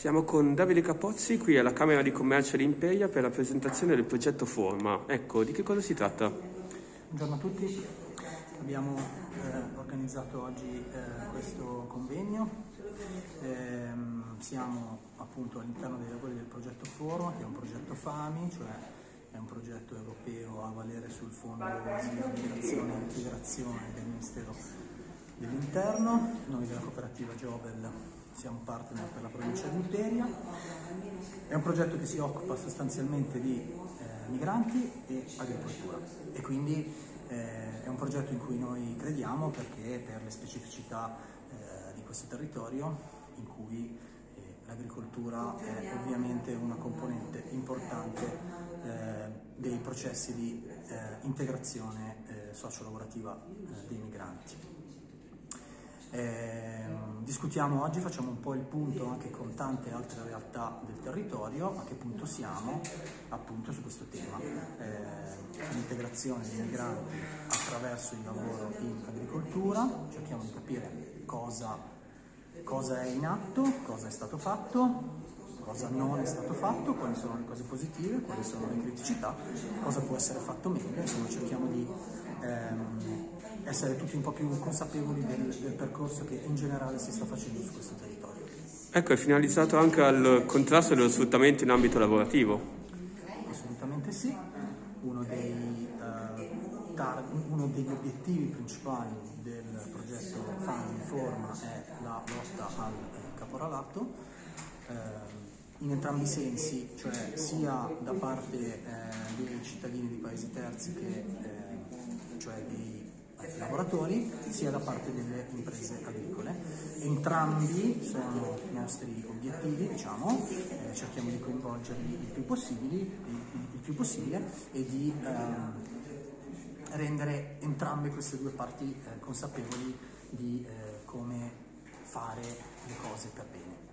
Siamo con Davide Capozzi qui alla Camera di Commercio di Imperia per la presentazione del progetto Forma. Ecco, di che cosa si tratta? Buongiorno a tutti, abbiamo eh, organizzato oggi eh, questo convegno. Eh, siamo appunto all'interno dei lavori del progetto Forma, che è un progetto FAMI, cioè è un progetto europeo a valere sul Fondo di Migrazione e Integrazione del Ministero dell'Interno. Noi della cooperativa Jovel siamo partner per la provincia di Imperia. È un progetto che si occupa sostanzialmente di eh, migranti e agricoltura e quindi eh, è un progetto in cui noi crediamo perché per le specificità eh, di questo territorio in cui eh, l'agricoltura è ovviamente una componente importante eh, dei processi di eh, integrazione socio-lavorativa dei migranti. Discutiamo oggi, facciamo un po' il punto anche con tante altre realtà del territorio, a che punto siamo appunto su questo tema, eh, l'integrazione dei migranti attraverso il lavoro in agricoltura, cerchiamo di capire cosa, cosa è in atto, cosa è stato fatto, cosa non è stato fatto, quali sono le cose positive, quali sono le criticità, cosa può essere fatto meglio, insomma cerchiamo di ehm, essere tutti un po' più consapevoli del, del percorso che in generale si sta facendo su questo territorio. Ecco, è finalizzato anche al contrasto dello sfruttamento in ambito lavorativo? Assolutamente sì. Uno, dei, tar- uno degli obiettivi principali del progetto FAM Informa è la lotta al caporalato. Uh, in entrambi i sensi, cioè sia da parte eh, dei cittadini di paesi terzi che eh, cioè dei lavoratori sia da parte delle imprese agricole. Entrambi sono i nostri obiettivi, diciamo, eh, cerchiamo di coinvolgerli il più, il, più possibile e di eh, rendere entrambe queste due parti eh, consapevoli di eh, come fare le cose per bene.